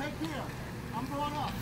Take care. I'm going up.